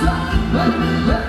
Let's.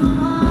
Thank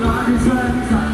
Rock is right